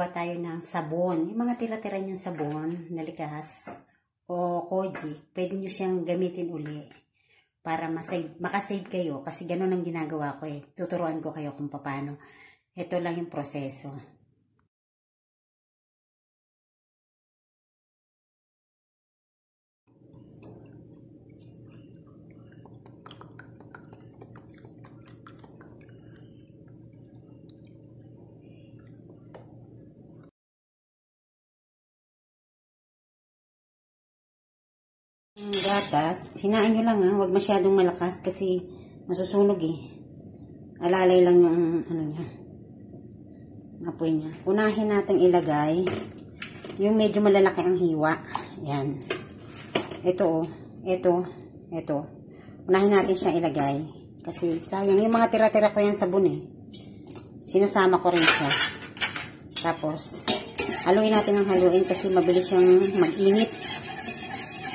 gagawa tayo ng sabon. Yung mga tira-tira niyong sabon na likas o koji, pwede niyo siyang gamitin uli para masave, makasave kayo kasi ganun ang ginagawa ko eh. Tuturuan ko kayo kung paano. Ito lang yung proseso. Yung gatas, hinaan nyo lang ha. Huwag masyadong malakas kasi masusunog eh. Alalay lang yung ano niya. Apoy niya. Unahin natin ilagay yung medyo malalaki ang hiwa. Yan. Ito oh. Ito. Ito. Unahin natin siya ilagay. Kasi sayang. Yung mga tira-tira ko yan sabon eh. Sinasama ko rin siya. Tapos, haluin natin ang haluin kasi mabilis siyang mag-init.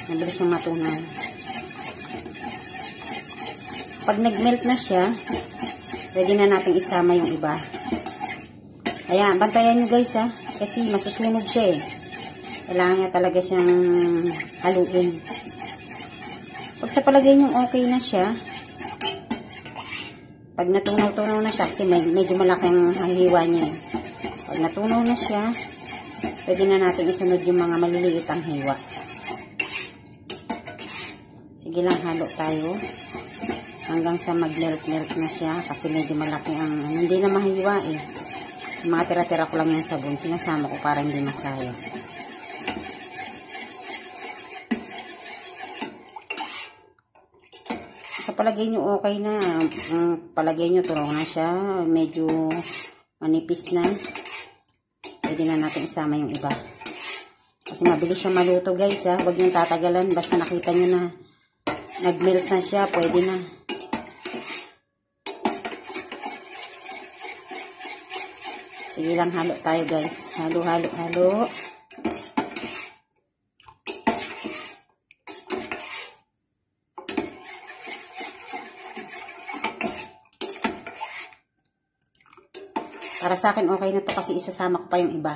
Mabilis siyang matunaw. Pag nag-melt na siya, pwede na natin isama yung iba. Kaya, bantayan nyo guys ha. Kasi masusunog siya eh. Kailangan niya talaga siyang haluin. Pag sa palagay nyo okay na siya, pag natunaw-tunaw na siya, kasi may, medyo malaki ang hiwa niya. eh. Pag natunaw na siya, pwede na natin isunod yung mga maliliit ang hiwa. Sige lang, halo tayo. Hanggang sa mag-melt-melt na siya. Kasi medyo malaki ang, hindi na mahiwa eh. Sa mga tira-tira ko lang yung sabon. Sinasama ko para hindi masayang. Sa palagay nyo okay na. Ang palagay nyo tulong na siya. Medyo manipis na. Pwede na natin isama yung iba. Kasi mabilis siya maluto guys ha. Huwag nyo tatagalan. Basta nakita nyo na nag-melt na siya. Pwede na. Sige lang halo tayo guys. Halo, halo, halo. Para sa akin okay na to kasi isasama ko pa yung iba.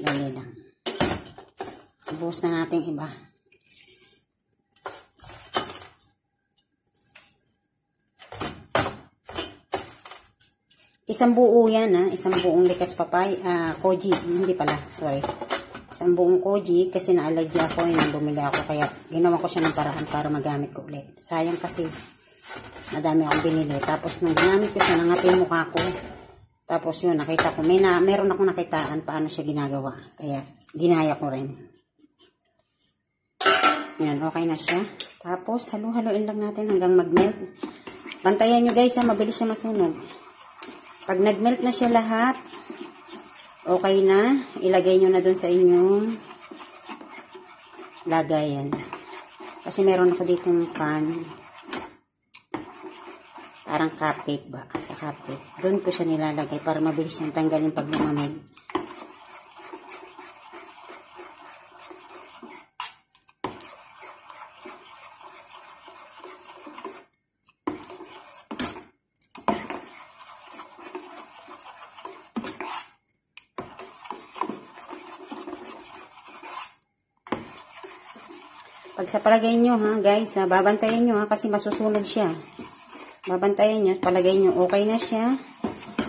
Dali lang. Ibuhos na natin iba. Isang buo yan ha. Isang buong likas papay. Ah, koji. Hindi pala. Sorry. Isang buong koji kasi na-allergy ako. Yung bumili ako. Kaya ginawa ko siya ng paraan para magamit ko ulit. Sayang kasi madami akong binili. Tapos nung ginamit ko siya, nangati mukha ko. Tapos yun, nakita ko. May na, meron akong nakitaan paano siya ginagawa. Kaya ginaya ko rin. Yan, okay na siya. Tapos, halu-haluin lang natin hanggang mag-melt. Bantayan nyo guys, ha, mabilis siya masunog. Pag nag-melt na siya lahat, okay na. Ilagay nyo na dun sa inyong lagayan. Kasi meron ako dito ng pan. Parang cupcake ba? Sa cupcake. Doon ko siya nilalagay para mabilis siyang tanggalin pag lumamig. Pag sa palagay nyo ha, guys, ha, babantayan nyo ha, kasi masusunog siya. Babantayan nyo, palagay nyo, okay na siya.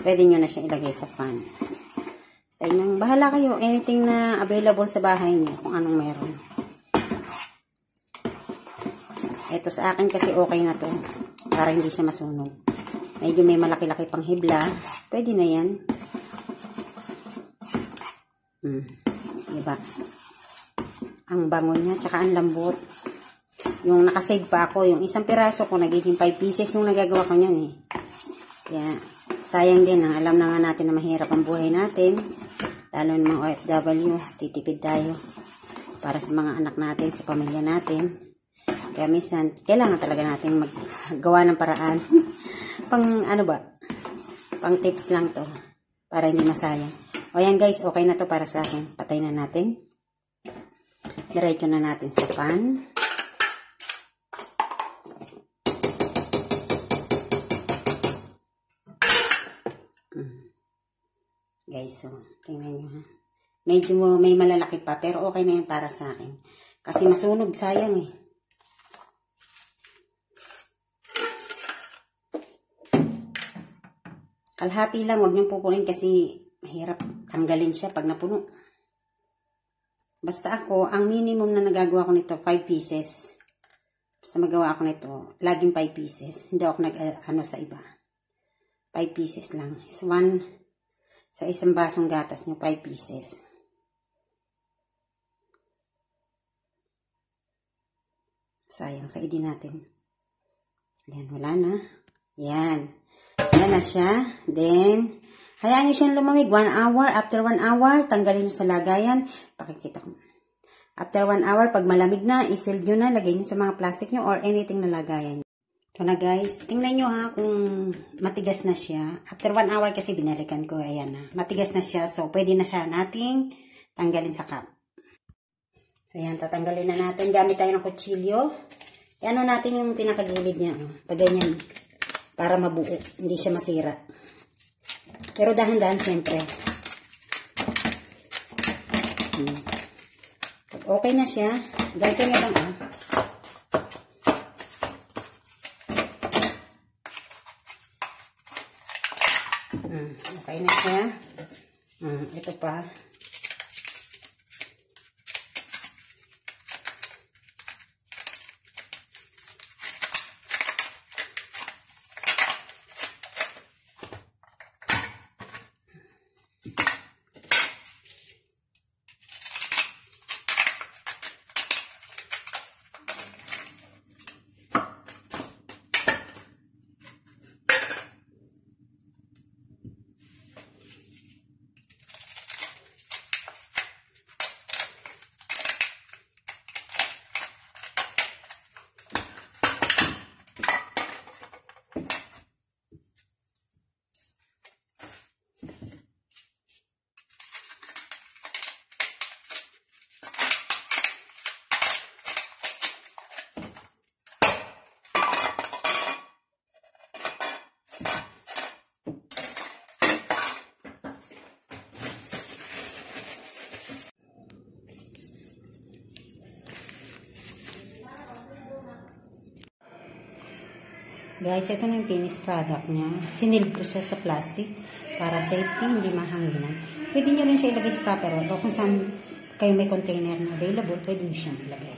Pwede nyo na siya ilagay sa pan. Ayun, bahala kayo, anything na available sa bahay nyo, kung anong meron. Ito sa akin kasi okay na to, para hindi siya masunog. Medyo may malaki-laki pang hibla, pwede na yan. Hmm, diba? ang bango niya, tsaka ang lambot. Yung nakasave pa ako, yung isang piraso ko, nagiging 5 pieces yung nagagawa ko niyan eh. Kaya, sayang din, ang alam na nga natin na mahirap ang buhay natin. Lalo ng mga OFW, titipid tayo. Para sa mga anak natin, sa pamilya natin. Kaya minsan, kailangan talaga natin maggawa ng paraan. pang ano ba? Pang tips lang to. Para hindi masayang. O yan guys, okay na to para sa akin. Patay na natin. Diretso na natin sa pan. Guys, so, tingnan nyo ha. Medyo may malalaki pa, pero okay na yan para sa akin. Kasi masunog, sayang eh. Kalhati lang, wag niyong pupunin kasi mahirap tanggalin siya pag napuno. Basta ako, ang minimum na nagagawa ko nito, 5 pieces. Basta magawa ako nito, laging 5 pieces. Hindi ako nag, uh, ano sa iba. 5 pieces lang. Is one, sa isang basong gatas nyo, 5 pieces. Sayang sa idi natin. Yan, wala na. Yan. Yan na siya. Then, hayaan nyo siyang lumamig. 1 hour. After 1 hour, tanggalin nyo sa lagayan. Pakikita ko. After 1 hour, pag malamig na, isil nyo na. Lagay nyo sa mga plastic nyo or anything na lagayan. Ito na guys. Tingnan nyo ha kung matigas na siya. After 1 hour kasi binalikan ko. Ayan na. Matigas na siya. So, pwede na siya nating tanggalin sa cup. Ayan, tatanggalin na natin. Gamit tayo ng kutsilyo. Ano natin yung pinakagilid niya. Oh. Ganyan para mabuo, hindi siya masira. Pero dahan-dahan siyempre. Hmm. Okay na siya. Ganito na lang ah. Hmm. Okay na siya. Hmm. Ito pa. Guys, ito na yung finished product niya. Sinilid ko siya sa plastic para safety, hindi mahanginan. Pwede niyo rin siya ilagay sa tupperware o kung saan kayo may container na available, pwede niyo siyang ilagay.